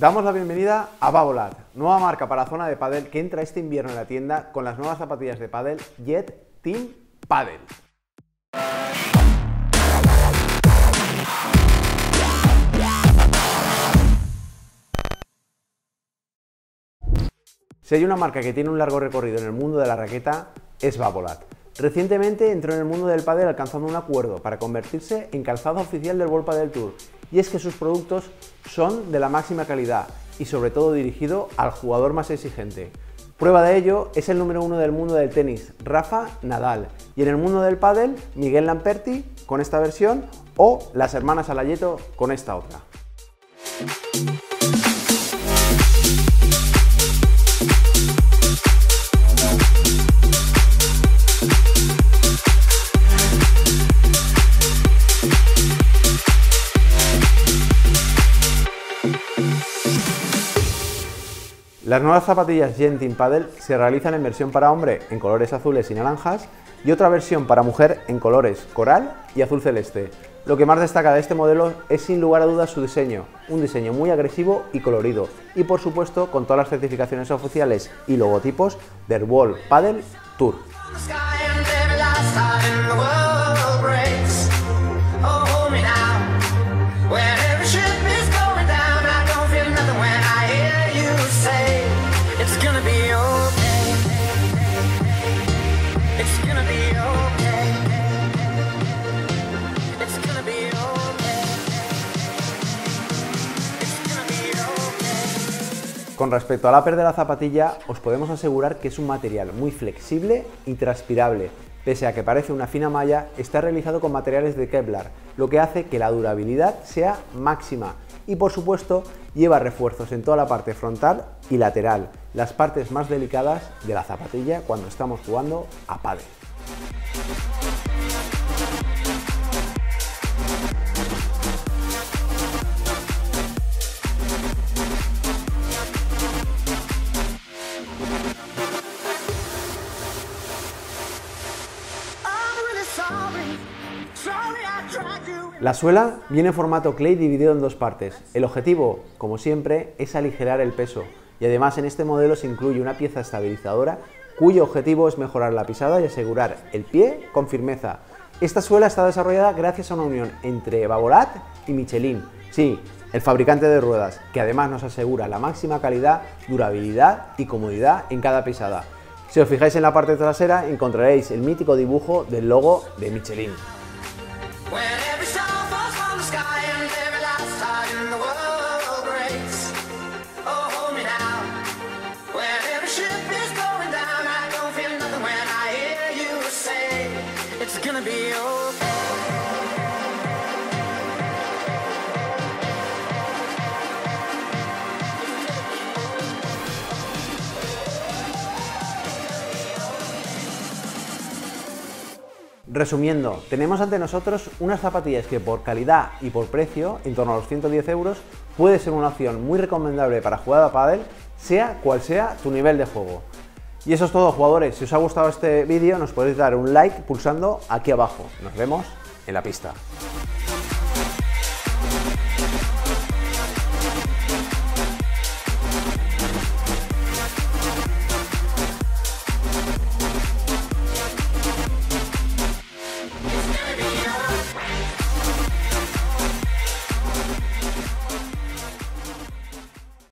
Damos la bienvenida a Babolat, nueva marca para zona de pádel que entra este invierno en la tienda con las nuevas zapatillas de pádel Jet Team Paddle. Si hay una marca que tiene un largo recorrido en el mundo de la raqueta, es Babolat. Recientemente entró en el mundo del pádel alcanzando un acuerdo para convertirse en calzado oficial del World Padel Tour, y es que sus productos son de la máxima calidad y sobre todo dirigido al jugador más exigente. Prueba de ello es el número uno del mundo del tenis, Rafa Nadal, y en el mundo del pádel, Miguel Lamperti con esta versión o las hermanas Alayeto con esta otra. Las nuevas zapatillas Gentin Paddle se realizan en versión para hombre en colores azules y naranjas y otra versión para mujer en colores coral y azul celeste. Lo que más destaca de este modelo es sin lugar a dudas su diseño, un diseño muy agresivo y colorido y por supuesto con todas las certificaciones oficiales y logotipos del World Paddle Tour. Con respecto al upper de la zapatilla, os podemos asegurar que es un material muy flexible y transpirable. Pese a que parece una fina malla, está realizado con materiales de Kevlar, lo que hace que la durabilidad sea máxima. Y por supuesto, lleva refuerzos en toda la parte frontal y lateral, las partes más delicadas de la zapatilla cuando estamos jugando a pádel. La suela viene en formato clay dividido en dos partes. El objetivo, como siempre, es aligerar el peso y además en este modelo se incluye una pieza estabilizadora cuyo objetivo es mejorar la pisada y asegurar el pie con firmeza. Esta suela está desarrollada gracias a una unión entre Babolat y Michelin. Sí, el fabricante de ruedas, que además nos asegura la máxima calidad, durabilidad y comodidad en cada pisada. Si os fijáis en la parte trasera encontraréis el mítico dibujo del logo de Michelin. Resumiendo, tenemos ante nosotros unas zapatillas que por calidad y por precio, en torno a los 110 euros, puede ser una opción muy recomendable para jugar a pádel, sea cual sea tu nivel de juego. Y eso es todo jugadores, si os ha gustado este vídeo nos podéis dar un like pulsando aquí abajo. Nos vemos en la pista.